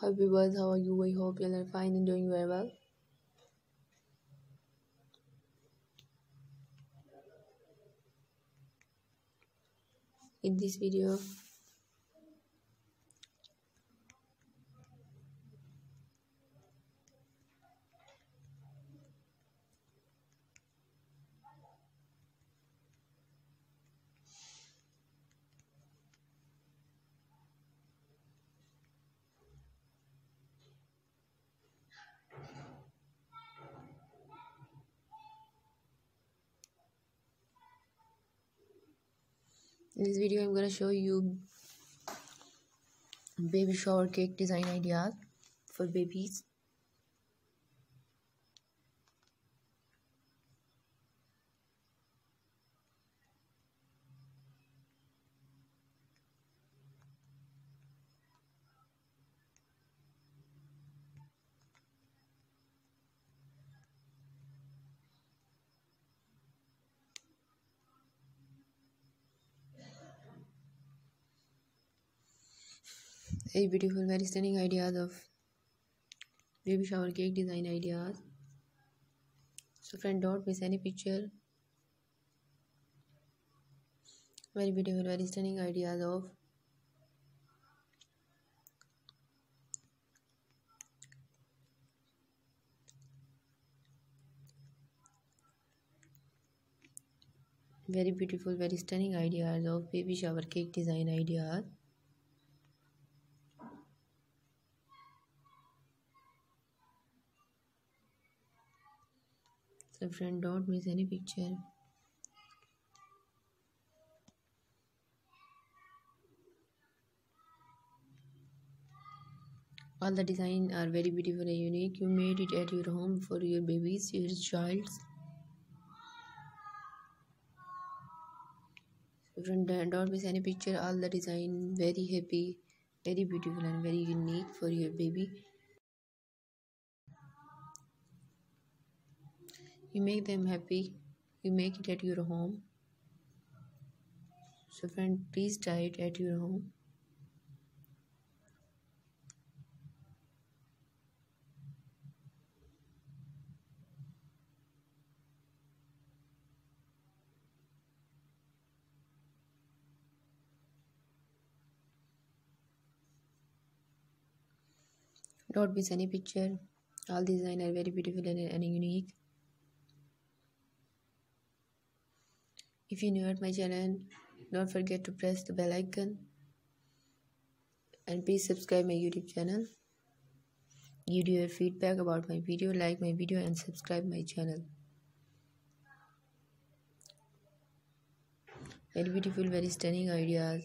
Hi viewers, how are you? I hope you are fine and doing very well. In this video, in this video I'm gonna show you baby shower cake design ideas for babies. Very beautiful very stunning ideas of baby shower cake design ideas so friend don't miss any picture very beautiful very stunning ideas of very beautiful very stunning ideas of baby shower cake design ideas so friend don't miss any picture. All the design are very beautiful and unique. You made it at your home for your babies your childs. Friend don't miss any picture. All the design very happy very beautiful and very unique for your baby you make them happy. You make it at your home. So friend please try it at your home. Don't miss any picture. All design are very beautiful and, and unique If you're new at my channel, don't forget to press the bell icon and please subscribe my YouTube channel. Give your feedback about my video, like my video and subscribe my channel. Very beautiful, very stunning ideas.